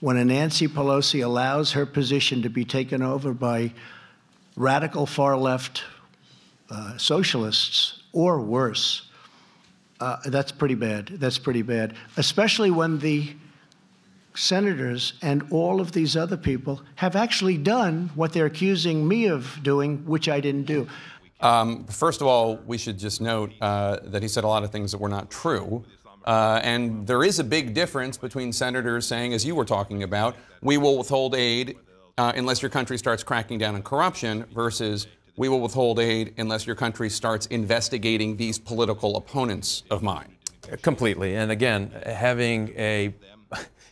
when a Nancy Pelosi allows her position to be taken over by radical far left uh, socialists or worse, uh, that's pretty bad. That's pretty bad, especially when the senators and all of these other people have actually done what they're accusing me of doing, which I didn't do. Um, first of all, we should just note uh, that he said a lot of things that were not true. Uh, and there is a big difference between senators saying, as you were talking about, we will withhold aid uh, unless your country starts cracking down on corruption, versus we will withhold aid unless your country starts investigating these political opponents of mine. Completely. And again, having a,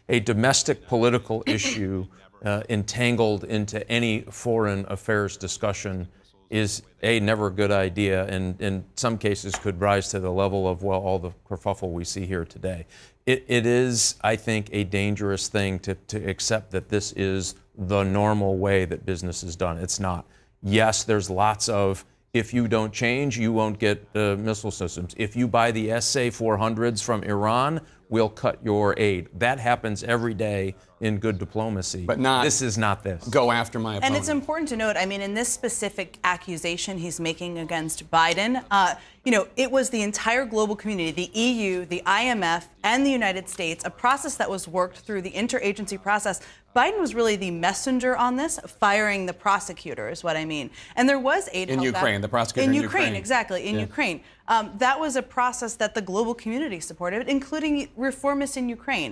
a domestic political issue uh, entangled into any foreign affairs discussion is a never a good idea and in some cases could rise to the level of well all the kerfuffle we see here today. It, it is i think a dangerous thing to, to accept that this is the normal way that business is done. It's not. Yes there's lots of if you don't change you won't get missile systems. If you buy the sa-400s from iran we'll cut your aid that happens every day in good diplomacy. But not this is not this. Go after my opponent. And it's important to note. I mean, in this specific accusation he's making against Biden, uh, you know, it was the entire global community, the EU, the IMF, and the United States, a process that was worked through the interagency process. Biden was really the messenger on this, firing the prosecutor, is what I mean. And there was aid in Ukraine, the prosecutor in, in Ukraine, Ukraine. exactly in yeah. Ukraine. Um, that was a process that the global community supported, including reformists in Ukraine.